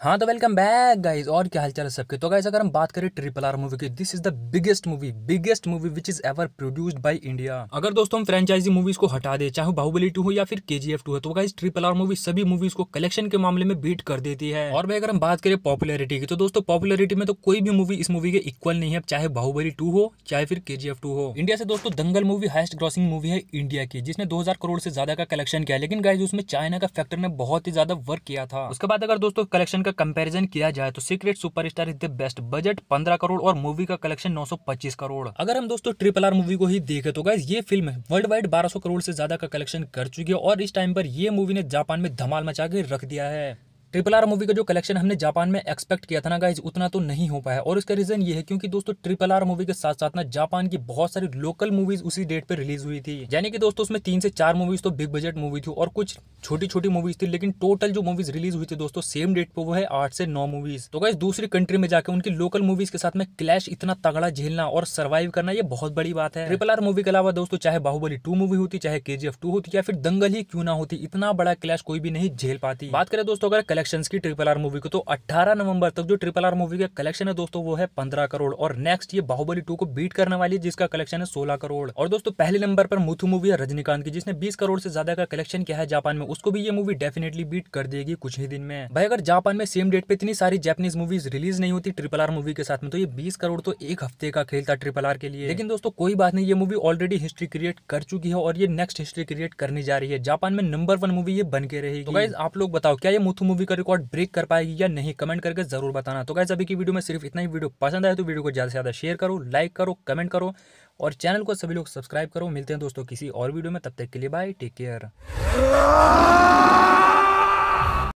हाँ तो welcome back guys और क्या हालचाल है सबके? तो गाइस अगर हम बात करें ट्रिपल आर मूवी की this is the biggest movie biggest movie which is ever produced by India अगर दोस्तों हम फ्रेंचाइजी मूवीज़ को हटा दे, चाहे बाहुबली टू हो या फिर के टू हो तो गाइस ट्रिपल आर मूवी सभी मूवीज़ को कलेक्शन के मामले में बीट कर देती है। और भाई, अगर हम बात करें पॉपुलरिटी की तो दोस्तों पॉपुलरिटी में तो कोई भी मूवी इस मूवी के इक्वल नहीं है, चाहे बाहुबली टू हो, चाहे फिर के टू हो। इंडिया से दोस्तों Dangal movie highest grossing movie है इंडिया की, जिसने दो हज़ार करोड़ से ज़्यादा का कलेक्शन किया लेकिन गाइज़ उसमें चाइना का फैक्टर ने बहुत ही ज़्यादा वर्क किया था। उसके बाद अगर दोस्तों कलेक्शन का कंपेरिजन किया जाए तो secret superstar is the best budget 15 crore और मूवी का कलेक्शन 925 करोड़। अगर हम दोस्तों ट्रिपल आर मूवी को ही देखे तो गाइज़ ये फ़िल्म वर्ल्ड वाइड 1200 करोड़ से ज़्यादा का कलेक्शन कर चुकी है और इस टाइम पर यह मूवी ने जापान में धमाल मचा के रख दिया है। ट्रिपल आर मूवी का जो कलेक्शन हमने जापान में एक्सपेक्ट किया था ना गाइज़ उतना तो नहीं हो पाया। और इसका रीजन ये है क्योंकि दोस्तों ट्रिपल आर मूवी के साथ साथ ना जापान की बहुत सारी लोकल मूवीज़ उसी डेट पे रिलीज़ हुई थी। यानी कि दोस्तों, उसमें तीन से चार मूवीज़ तो बिग बजट मूवी थी और कुछ छोटी छोटी मूवीज़ थी, लेकिन टोटल जो मूवीज़ रिलीज़ हुई थी दोस्तों सेम डेट पे वो है आठ से नौ मूवीज़ तो गाइज़ दूसरी कंट्री में जाकर उनकी लोकल मूवीज़ के साथ में क्लैश इतना तगड़ा झेलना और सर्वाइव करना, ये बहुत बड़ी बात है। ट्रिपल आर मूवी के अलावा दोस्तों, चाहे बाहुबली टू मूवी होती, चाहे के टू होती, या फिर दंगल ही क्यों ना होती, इतना बड़ा क्लैश कोई भी नहीं झेल पाती। बात करें दोस्तों, अगर कलेक्शन की ट्रिपल आर मूवी को तो 18 नवंबर तक जो ट्रिपल आर मूवी का कलेक्शन है दोस्तों, वो है 15 करोड़। और नेक्स्ट ये बाहुबली टू को बीट करने वाली है, जिसका कलेक्शन है 16 करोड़। और दोस्तों, पहले नंबर पर मुथु मूवी है रजनीकांत की, जिसने 20 करोड़ से ज़्यादा का कलेक्शन किया है जापान में। उसको भी ये मूवी डेफिनेटली बीट कर देगी कुछ ही दिन में। भाई, अगर जापान में सेम डेट पे इतनी सारी जैपनीज मूवीज़ रिलीज़ नहीं होती ट्रिपल आर मूवी के साथ में तो ये बीस करोड़ तो एक हफ़्ते का खेल था ट्रिपल आर के लिए। लेकिन दोस्तों, कोई बात नहीं, ये मूवी ऑलरेडी हिस्ट्री क्रिएट कर चुकी है और ये नेक्स्ट हिस्ट्री क्रिएट करने जा रही है। जापान में नंबर वन मूवी ये बन के रहेगी। तो आप लोग बताओ, क्या ये मुथु मूवी का रिकॉर्ड ब्रेक कर पाएगी या नहीं कमेंट करके ज़रूर बताना। तो गाइज़ अभी की वीडियो में सिर्फ़ इतना ही। वीडियो पसंद आए तो वीडियो को ज़्यादा से ज़्यादा शेयर करो लाइक करो कमेंट करो और चैनल को सभी लोग सब्सक्राइब करो। मिलते हैं दोस्तों किसी और वीडियो में। तब तक के लिए बाय टेक केयर